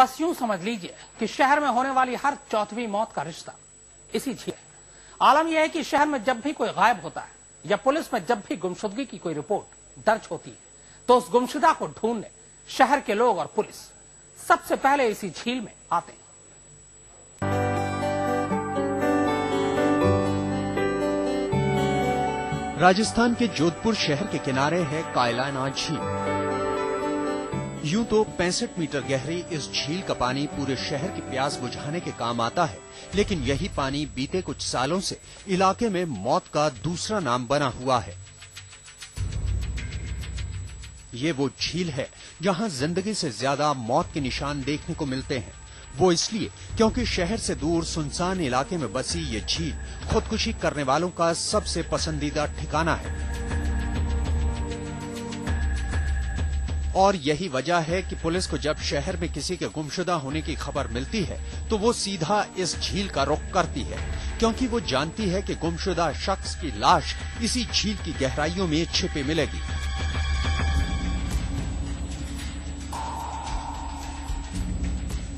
बस यूँ समझ लीजिए कि शहर में होने वाली हर चौथवी मौत का रिश्ता इसी झील आलम यह है कि शहर में जब भी कोई गायब होता है या पुलिस में जब भी गुमशुदगी की कोई रिपोर्ट दर्ज होती है तो उस गुमशुदा को ढूँढने शहर के लोग और पुलिस सबसे पहले इसी झील में आते हैं। राजस्थान के जोधपुर शहर के किनारे है कायलाना झील। यूँ तो 65 मीटर गहरी इस झील का पानी पूरे शहर की प्यास बुझाने के काम आता है, लेकिन यही पानी बीते कुछ सालों से इलाके में मौत का दूसरा नाम बना हुआ है। ये वो झील है जहाँ ज़िंदगी से ज़्यादा मौत के निशान देखने को मिलते हैं। वो इसलिए क्योंकि शहर से दूर सुनसान इलाके में बसी ये झील खुदकुशी करने वालों का सबसे पसंदीदा ठिकाना है। और यही वजह है कि पुलिस को जब शहर में किसी के गुमशुदा होने की खबर मिलती है तो वो सीधा इस झील का रुख करती है, क्योंकि वो जानती है कि गुमशुदा शख्स की लाश इसी झील की गहराइयों में छिपे मिलेगी।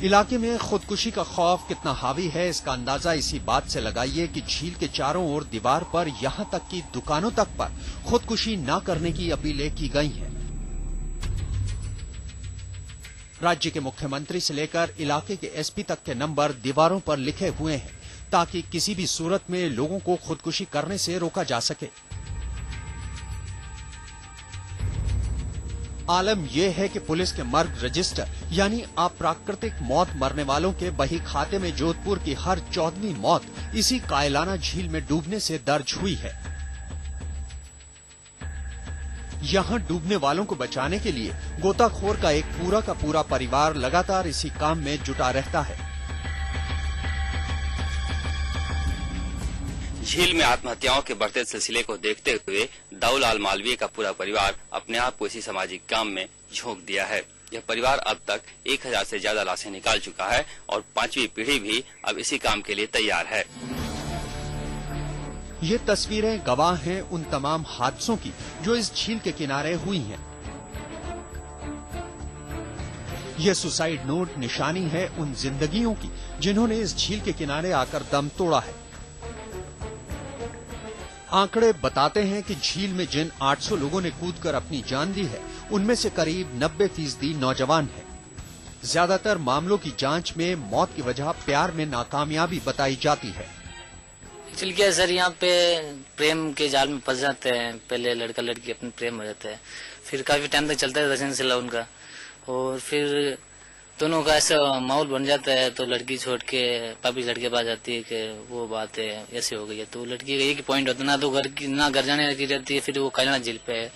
इलाके में खुदकुशी का खौफ कितना हावी है, इसका अंदाज़ा इसी बात से लगाइए कि झील के चारों ओर दीवार पर यहाँ तक कि दुकानों तक पर खुदकुशी न करने की अपीलें की गई हैं। राज्य के मुख्यमंत्री से लेकर इलाके के एसपी तक के नंबर दीवारों पर लिखे हुए हैं, ताकि किसी भी सूरत में लोगों को खुदकुशी करने से रोका जा सके। आलम यह है कि पुलिस के मर्ग रजिस्टर, यानी अप्राकृतिक मौत मरने वालों के बही खाते में जोधपुर की हर चौदहवीं मौत इसी कायलाना झील में डूबने से दर्ज हुई है। यहाँ डूबने वालों को बचाने के लिए गोताखोर का एक पूरा का पूरा परिवार लगातार इसी काम में जुटा रहता है। झील में आत्महत्याओं के बढ़ते सिलसिले को देखते हुए दाऊलाल मालवीय का पूरा परिवार अपने आप को इसी सामाजिक काम में झोंक दिया है। यह परिवार अब तक एक हज़ार से ज़्यादा लाशें निकाल चुका है और पांचवी पीढ़ी भी अब इसी काम के लिए तैयार है। ये तस्वीरें गवाह हैं उन तमाम हादसों की जो इस झील के किनारे हुई हैं। यह सुसाइड नोट निशानी है उन जिंदगियों की जिन्होंने इस झील के किनारे आकर दम तोड़ा है आंकड़े बताते हैं कि झील में जिन 800 लोगों ने कूदकर अपनी जान दी है, उनमें से करीब 90 फ़ीसदी नौजवान हैं। ज़्यादातर मामलों की जाँच में मौत की वजह प्यार में नाकामयाबी बताई जाती है एक्चुअली सर, यहाँ पे प्रेम के जाल में फंस जाते हैं। पहले लड़का लड़की अपने प्रेम हो जाते हैं। फिर काफ़ी टाइम तक चलता है सिलसिला उनका। और फिर दोनों का ऐसा माहौल बन जाता है तो लड़की छोड़ के पापी लड़के पास जाती है कि वो बात है, ऐसे हो गई है। तो लड़की का एक पॉइंट होता है, ना तो घर की, ना घर जाने की रहती है, फिर वो कैलाना झील पे है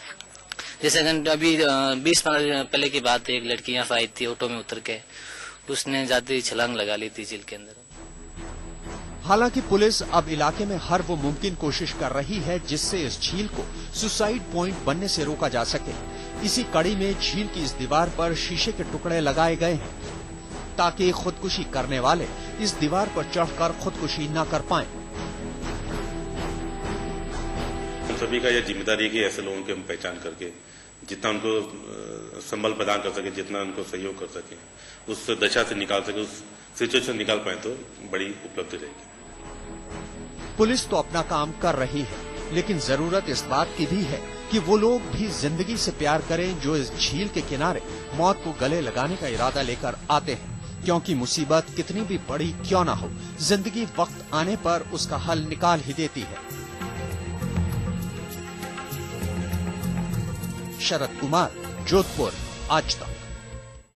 जैसे अभी बीस पंद्रह पहले की बात है, एक लड़की यहाँ आई थी ऑटो में उतर के। उसने जाते छलांग लगा ली थी झील के अंदर। हालाँकि पुलिस अब इलाके में हर वो मुमकिन कोशिश कर रही है जिससे इस झील को सुसाइड पॉइंट बनने से रोका जा सके। इसी कड़ी में झील की इस दीवार पर शीशे के टुकड़े लगाए गए हैं ताकि खुदकुशी करने वाले इस दीवार पर चढ़कर खुदकुशी न कर पाए। हम सभी का यह ज़िम्मेदारी है कि ऐसे लोगों की हम पहचान करके, जितना उनको संबल प्रदान कर सके, जितना उनको सहयोग कर सके, उस दशा से निकाल सके, उस सिचुएशन निकाल पाए तो बड़ी उपलब्धि रहेगी। पुलिस तो अपना काम कर रही है, लेकिन ज़रूरत इस बात की भी है कि वो लोग भी ज़िंदगी से प्यार करें जो इस झील के किनारे मौत को गले लगाने का इरादा लेकर आते हैं। क्योंकि मुसीबत कितनी भी बड़ी क्यों ना हो, ज़िंदगी वक्त आने पर उसका हल निकाल ही देती है। शरद कुमार, जोधपुर, आज तक।